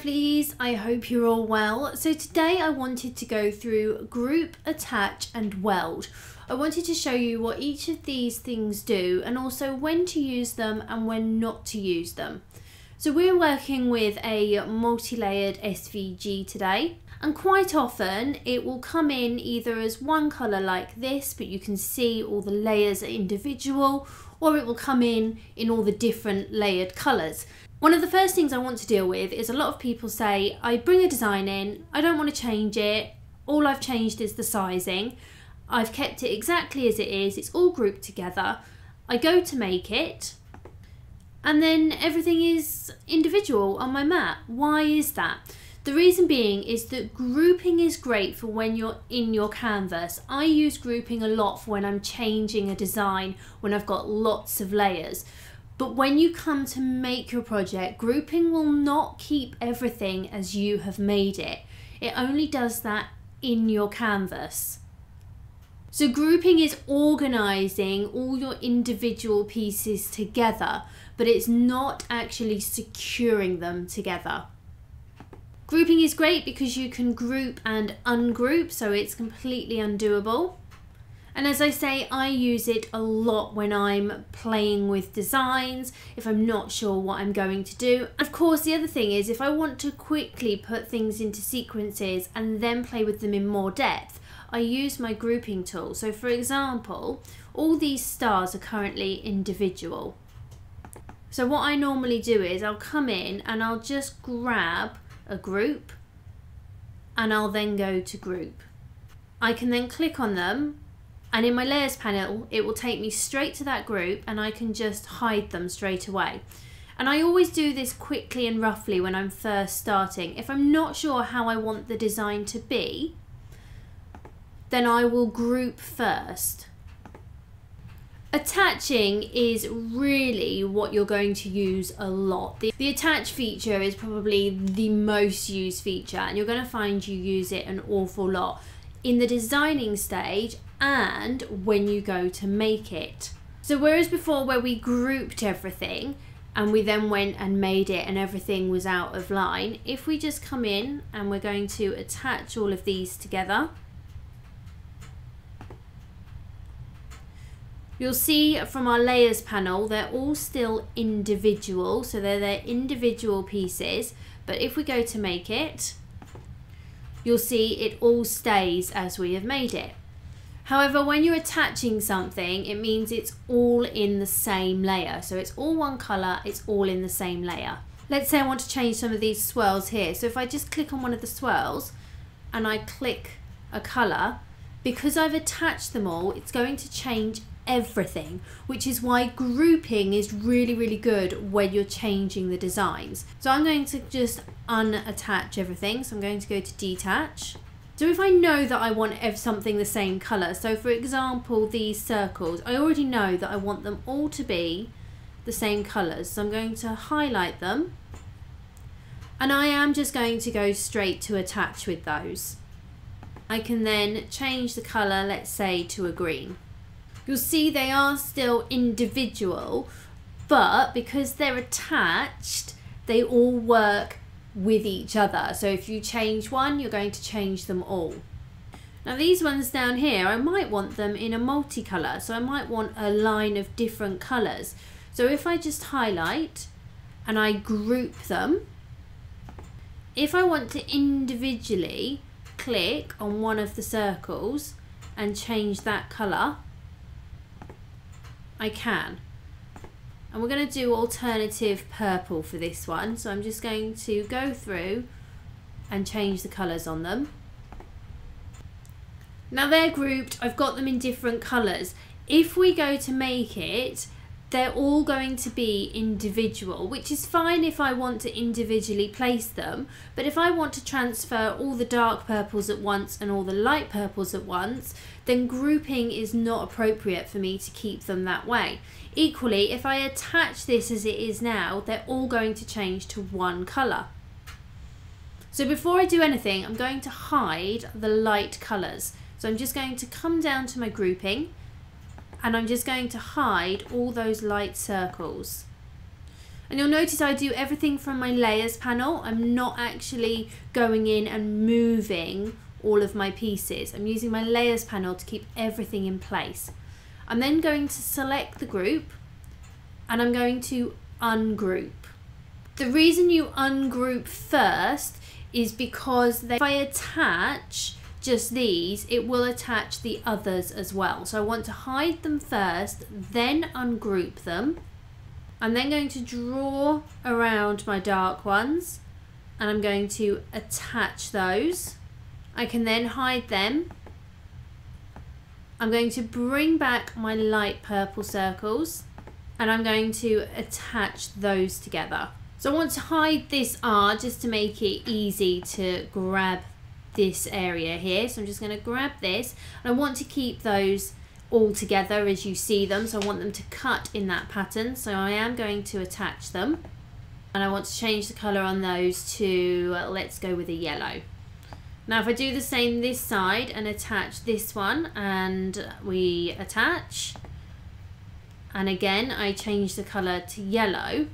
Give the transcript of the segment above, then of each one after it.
lovelies, I hope you're all well. So today I wanted to go through group, attach and weld. I wanted to show you what each of these things do and also when to use them and when not to use them. So we're working with a multi-layered SVG today and quite often it will come in either as one colour like this but you can see all the layers are individual or it will come in in all the different layered colours. One of the first things I want to deal with is a lot of people say, I bring a design in, I don't want to change it, all I've changed is the sizing, I've kept it exactly as it is, it's all grouped together, I go to make it, and then everything is individual on my mat. Why is that? The reason being is that grouping is great for when you're in your canvas. I use grouping a lot for when I'm changing a design, when I've got lots of layers. But when you come to make your project, grouping will not keep everything as you have made it. It only does that in your canvas. So grouping is organising all your individual pieces together, but it's not actually securing them together. Grouping is great because you can group and ungroup, so it's completely undoable. And as I say, I use it a lot when I'm playing with designs, if I'm not sure what I'm going to do. Of course, the other thing is if I want to quickly put things into sequences and then play with them in more depth, I use my grouping tool. So for example, all these stars are currently individual. So what I normally do is I'll come in and I'll just grab a group and I'll then go to group. I can then click on them and in my layers panel it will take me straight to that group and I can just hide them straight away. And I always do this quickly and roughly when I'm first starting. If I'm not sure how I want the design to be then I will group first. Attaching is really what you're going to use a lot. The, the, attach feature is probably the most used feature and you're going to find you use it an awful lot. In the designing stage and when you go to make it. So whereas before where we grouped everything and we then went and made it and everything was out of line, if we just come in and we're going to attach all of these together, You'll see from our layers panel, they're all still individual, so they're their individual pieces. But if we go to make it, you'll see it all stays as we have made it. However, when you're attaching something, it means it's all in the same layer. So it's all one color, it's all in the same layer. Let's say I want to change some of these swirls here. So if I just click on one of the swirls and I click a color, because I've attached them all, it's going to change everything, which is why grouping is really, really good when you're changing the designs. So I'm going to just unattach everything. So I'm going to go to detach. So if I know that I want something the same colour, so for example these circles, I already know that I want them all to be the same colours. So I'm going to highlight them and I am just going to go straight to attach with those. I can then change the colour, let's say to a green. You'll see they are still individual, but because they're attached, they all work with each other. So if you change one, you're going to change them all. Now these ones down here, I might want them in a multicolour. So I might want a line of different colours. So if I just highlight and I group them, if I want to individually click on one of the circles and change that colour, I can. And we're going to do alternative purple for this one. So I'm just going to go through and change the colours on them. Now they're grouped, I've got them in different colours. If we go to make it, they're all going to be individual, which is fine if I want to individually place them. But if I want to transfer all the dark purples at once and all the light purples at once, then grouping is not appropriate for me to keep them that way. Equally, if I attach this as it is now, they're all going to change to one colour. So before I do anything, I'm going to hide the light colours. So I'm just going to come down to my grouping and I'm just going to hide all those light circles. And you'll notice I do everything from my layers panel. I'm not actually going in and moving all of my pieces. I'm using my layers panel to keep everything in place. I'm then going to select the group and I'm going to ungroup. The reason you ungroup first is because they, if I attach just these, it will attach the others as well. So I want to hide them first, then ungroup them. I'm then going to draw around my dark ones and I'm going to attach those. I can then hide them. I'm going to bring back my light purple circles and I'm going to attach those together. So I want to hide this R just to make it easy to grab this area here. So I'm just going to grab this and I want to keep those all together as you see them. So I want them to cut in that pattern. So I am going to attach them and I want to change the colour on those to, let's go with a yellow. Now if I do the same this side and attach this one and we attach and again I change the colour to yellow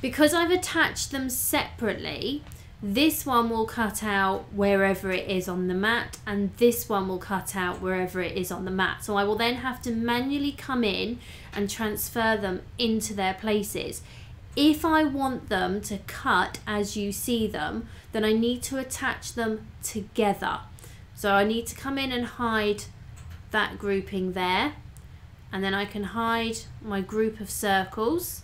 because I've attached them separately this one will cut out wherever it is on the mat and this one will cut out wherever it is on the mat. So I will then have to manually come in and transfer them into their places. If I want them to cut as you see them, then I need to attach them together. So I need to come in and hide that grouping there. And then I can hide my group of circles.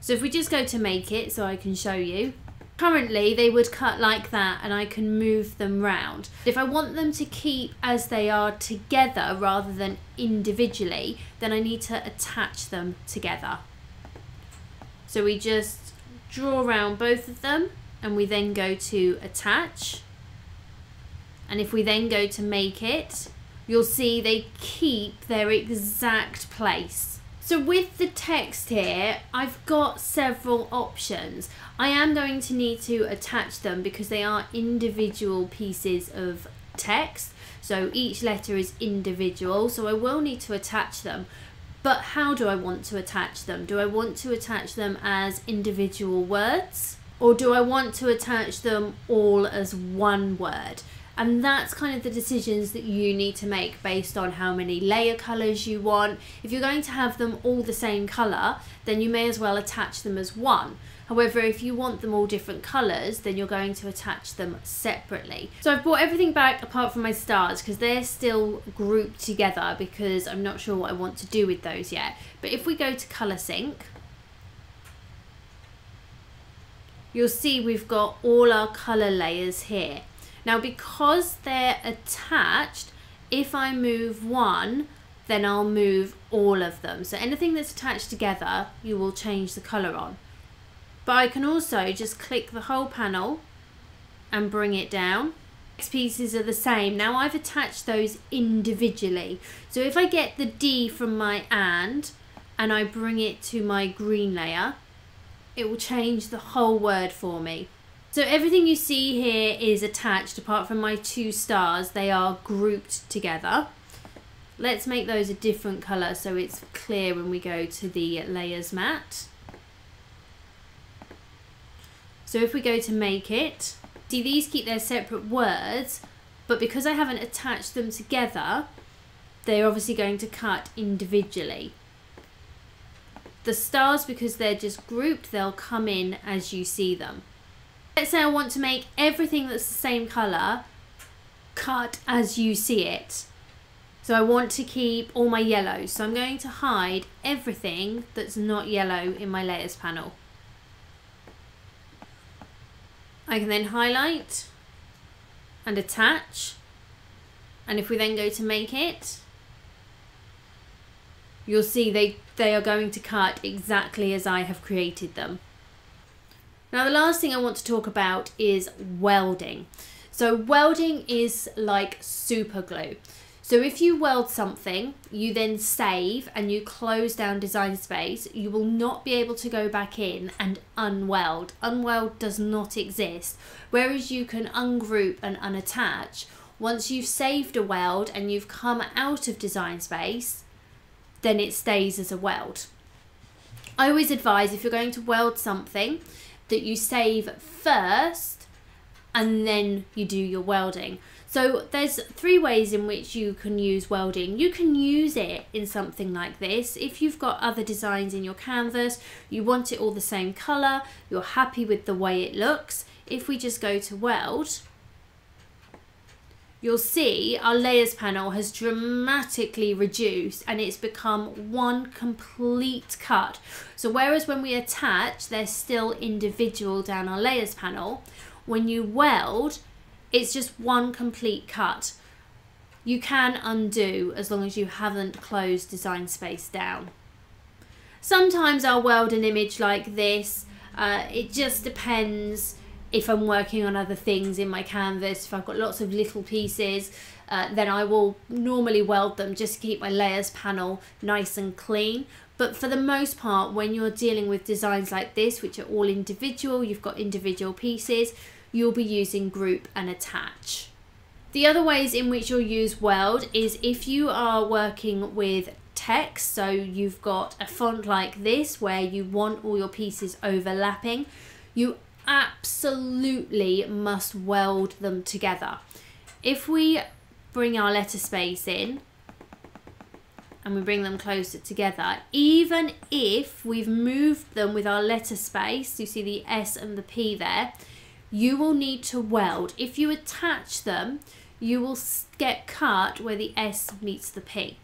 So if we just go to make it so I can show you, currently they would cut like that and I can move them round. If I want them to keep as they are together rather than individually, then I need to attach them together. So we just draw around both of them and we then go to attach. And if we then go to make it, you'll see they keep their exact place. So with the text here, I've got several options. I am going to need to attach them because they are individual pieces of text. So each letter is individual, so I will need to attach them. But how do I want to attach them? Do I want to attach them as individual words? Or do I want to attach them all as one word? And that's kind of the decisions that you need to make based on how many layer colours you want. If you're going to have them all the same colour, then you may as well attach them as one. However, if you want them all different colours, then you're going to attach them separately. So I've brought everything back apart from my stars because they're still grouped together because I'm not sure what I want to do with those yet. But if we go to Colour Sync, you'll see we've got all our colour layers here. Now because they're attached, if I move one, then I'll move all of them. So anything that's attached together, you will change the colour on. But I can also just click the whole panel and bring it down. Next pieces are the same. Now I've attached those individually. So if I get the D from my and and I bring it to my green layer, it will change the whole word for me. So everything you see here is attached apart from my two stars. They are grouped together. Let's make those a different colour so it's clear when we go to the layers mat. So if we go to make it, see these keep their separate words, but because I haven't attached them together, they're obviously going to cut individually. The stars, because they're just grouped, they'll come in as you see them. Let's say I want to make everything that's the same colour cut as you see it. So I want to keep all my yellows. So I'm going to hide everything that's not yellow in my layers panel. I can then highlight and attach. And if we then go to make it, you'll see they, they are going to cut exactly as I have created them. Now the last thing I want to talk about is welding. So welding is like super glue. So if you weld something, you then save and you close down Design Space, you will not be able to go back in and unweld. Unweld does not exist. Whereas you can ungroup and unattach, once you've saved a weld and you've come out of Design Space, then it stays as a weld. I always advise if you're going to weld something that you save first and then you do your welding. So there's three ways in which you can use welding. You can use it in something like this. If you've got other designs in your canvas, you want it all the same color, you're happy with the way it looks. If we just go to weld, you'll see our layers panel has dramatically reduced and it's become one complete cut. So whereas when we attach, they're still individual down our layers panel, when you weld, it's just one complete cut. You can undo as long as you haven't closed design space down. Sometimes I'll weld an image like this. Uh, it just depends if I'm working on other things in my canvas, if I've got lots of little pieces, uh, then I will normally weld them just to keep my layers panel nice and clean. But for the most part, when you're dealing with designs like this, which are all individual, you've got individual pieces, you'll be using group and attach. The other ways in which you'll use weld is if you are working with text, so you've got a font like this where you want all your pieces overlapping, you absolutely must weld them together. If we bring our letter space in and we bring them closer together, even if we've moved them with our letter space, you see the S and the P there, you will need to weld. If you attach them, you will get cut where the S meets the P.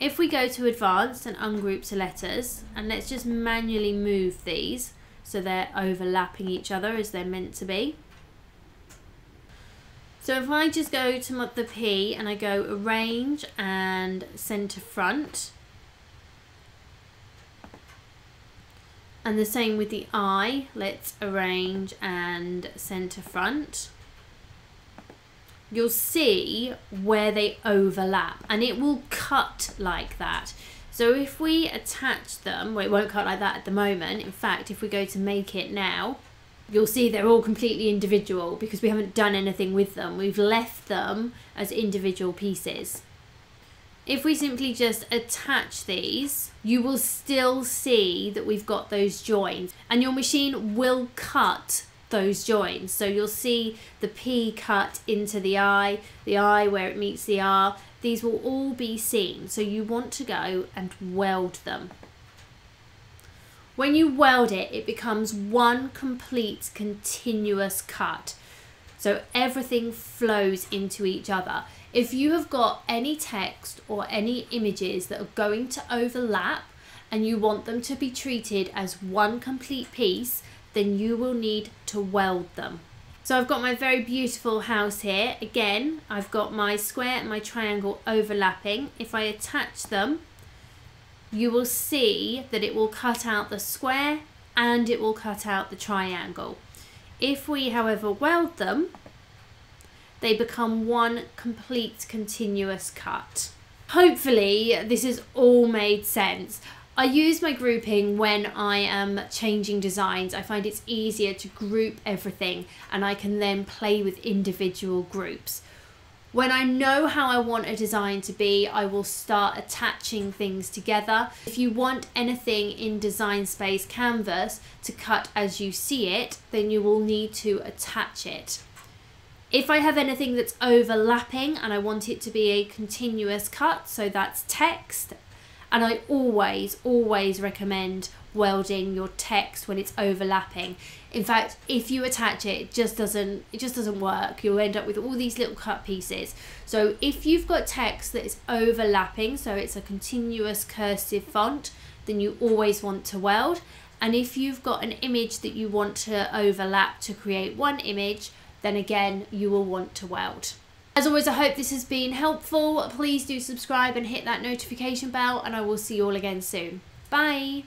If we go to advanced and ungroup to letters, and let's just manually move these, so they're overlapping each other as they're meant to be. So if I just go to the P and I go arrange and center front, and the same with the I, let's arrange and center front, you'll see where they overlap and it will cut like that. So if we attach them, well it won't cut like that at the moment, in fact if we go to make it now, you'll see they're all completely individual because we haven't done anything with them. We've left them as individual pieces. If we simply just attach these, you will still see that we've got those joins and your machine will cut those joins. So you'll see the P cut into the I, the I where it meets the R, these will all be seen, so you want to go and weld them. When you weld it, it becomes one complete continuous cut. So everything flows into each other. If you have got any text or any images that are going to overlap and you want them to be treated as one complete piece, then you will need to weld them. So I've got my very beautiful house here. Again, I've got my square and my triangle overlapping. If I attach them, you will see that it will cut out the square and it will cut out the triangle. If we, however, weld them, they become one complete continuous cut. Hopefully this has all made sense. I use my grouping when I am changing designs. I find it's easier to group everything and I can then play with individual groups. When I know how I want a design to be, I will start attaching things together. If you want anything in Design Space Canvas to cut as you see it, then you will need to attach it. If I have anything that's overlapping and I want it to be a continuous cut, so that's text and I always, always recommend welding your text when it's overlapping. In fact, if you attach it, it just doesn't it just doesn't work. You'll end up with all these little cut pieces. So if you've got text that is overlapping, so it's a continuous cursive font, then you always want to weld. And if you've got an image that you want to overlap to create one image, then again, you will want to weld. As always, I hope this has been helpful. Please do subscribe and hit that notification bell and I will see you all again soon. Bye!